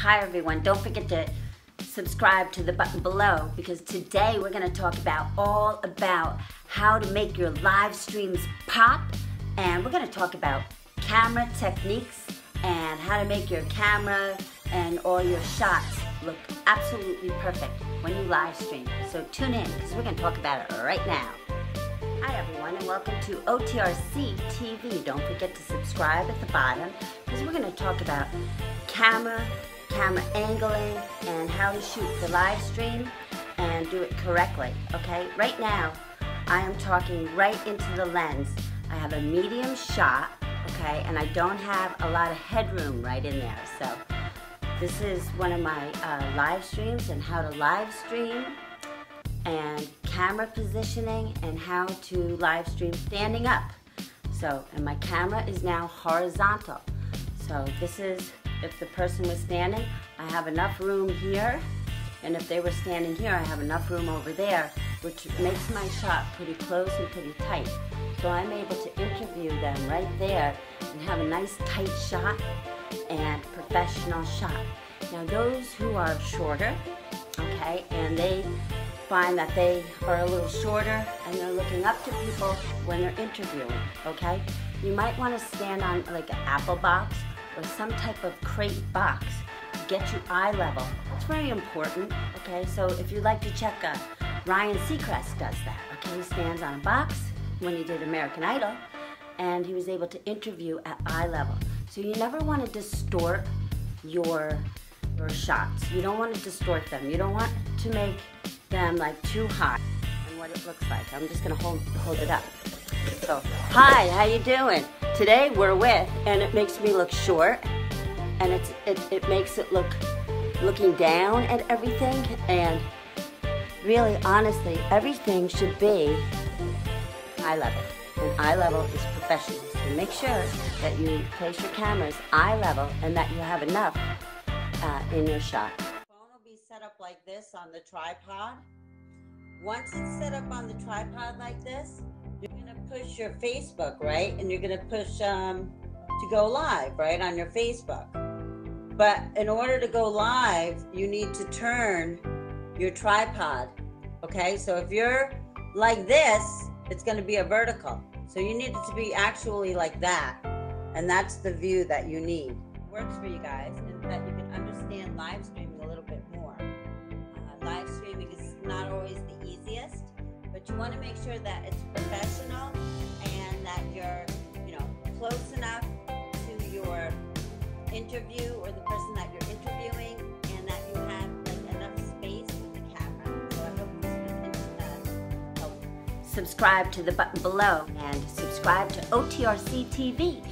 Hi everyone, don't forget to subscribe to the button below because today we're going to talk about all about how to make your live streams pop and we're going to talk about camera techniques and how to make your camera and all your shots look absolutely perfect when you live stream. So tune in because we're going to talk about it right now. Hi everyone and welcome to OTRC TV. Don't forget to subscribe at the bottom because we're going to talk about camera, camera angling, and how to shoot the live stream and do it correctly, okay? Right now, I am talking right into the lens. I have a medium shot, okay, and I don't have a lot of headroom right in there, so this is one of my uh, live streams and how to live stream and camera positioning and how to live stream standing up. So, and my camera is now horizontal. So this is, if the person was standing, I have enough room here. And if they were standing here, I have enough room over there, which makes my shot pretty close and pretty tight. So I'm able to interview them right there and have a nice tight shot and professional shot. Now those who are shorter, okay, and they find that they are a little shorter and they're looking up to people when they're interviewing, okay? You might want to stand on like an apple box or some type of crate box to get you eye level. It's very important, okay? So if you'd like to check, uh, Ryan Seacrest does that, okay? He stands on a box when he did American Idol and he was able to interview at eye level. So you never want to distort your your shots. You don't want to distort them. You don't want to make them like too high and what it looks like. I'm just gonna hold hold it up. So, hi, how you doing? Today we're with, and it makes me look short, and it's it, it makes it look looking down at everything, and really, honestly, everything should be eye level, and eye level is professional. So make sure that you place your cameras eye level and that you have enough uh, in your shot phone will be set up like this on the tripod. Once it's set up on the tripod like this, push your Facebook, right? And you're gonna push um, to go live, right, on your Facebook. But in order to go live, you need to turn your tripod, okay? So if you're like this, it's gonna be a vertical. So you need it to be actually like that. And that's the view that you need. Works for you guys and that you can understand live streaming live you want to make sure that it's professional and that you're, you know, close enough to your interview or the person that you're interviewing and that you have like enough space with the camera. So I hope this was Subscribe to the button below and subscribe to OTRC TV